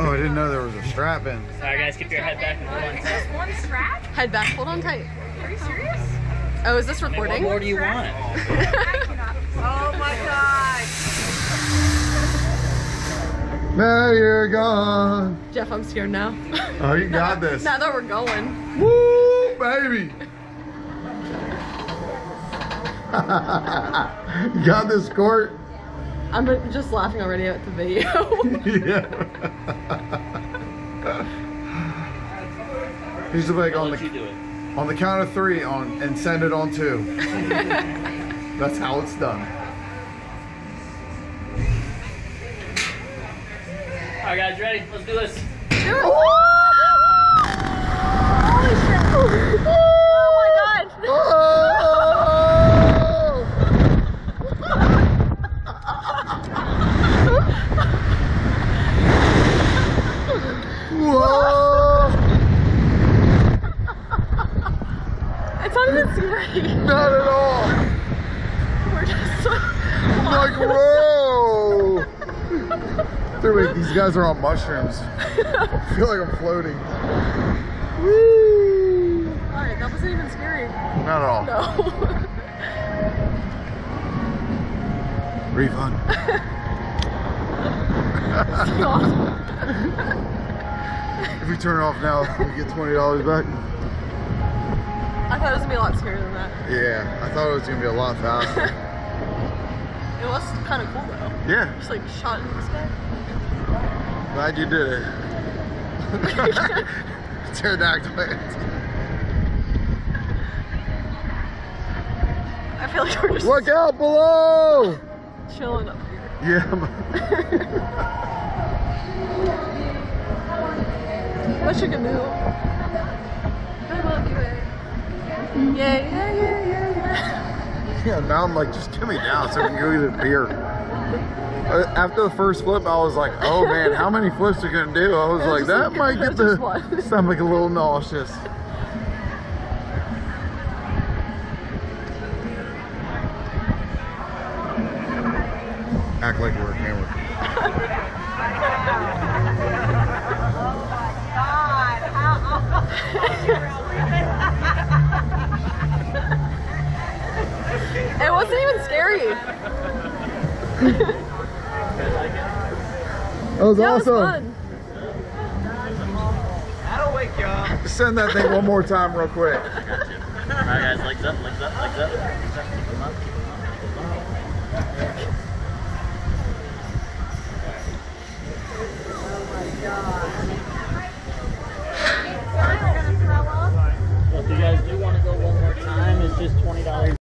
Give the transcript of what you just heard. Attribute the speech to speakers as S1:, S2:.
S1: Oh, I didn't know there was a strap in.
S2: All right, guys, keep your head back and hold on tight.
S3: One strap?
S4: Head back, hold on tight.
S3: Are you serious?
S4: Oh, is this
S2: I mean, what more do you want?
S3: oh my god.
S1: Now you're gone.
S4: Jeff, I'm scared now.
S1: Oh, you got this.
S4: now that we're going.
S1: Woo, baby. you got this, Court?
S4: I'm just laughing already at the video.
S1: yeah. He's like on the
S2: you do it.
S1: on the count of three on and send it on two. That's how it's done.
S2: All right, guys, ready? Let's do this.
S4: Holy shit. Oh my god.
S1: Whoa!
S4: It's not even scary.
S1: Not at all.
S4: We're just
S1: I'm like, whoa! Wait, these guys are on mushrooms. I feel like I'm floating. Woo!
S4: Alright, that wasn't even scary.
S1: Not at all.
S4: No.
S1: Refund. If we turn it off now, we get twenty dollars back.
S4: I thought it was gonna be a lot scarier than that.
S1: Yeah, I thought it was gonna be a lot faster.
S4: It was kind of cool though.
S1: yeah,
S4: Just like shot in the sky.
S1: glad you did it. Pterodactyl.
S4: I feel like we're just
S1: Look out below!
S4: chilling up here.
S1: Yeah.
S4: Wish I could move. I love you. Yeah, yeah, yeah, yeah, yeah.
S1: Yeah, now I'm like, just get me down so I can go get a beer. Uh, After the first flip, I was like, oh man, how many flips are gonna do? I was
S4: Yeah,
S1: like, that
S4: like-
S1: might get the stomach a little nauseous. Act like we're a camera.
S4: Oh it wasn't even scary.
S1: That was
S4: Yeah, it was
S1: awesome.
S4: fun.
S2: That'll wake you up.
S1: Send that thing one more time real quick.
S2: All right, guys, legs up, legs up, legs up. Legs up. Keep them up.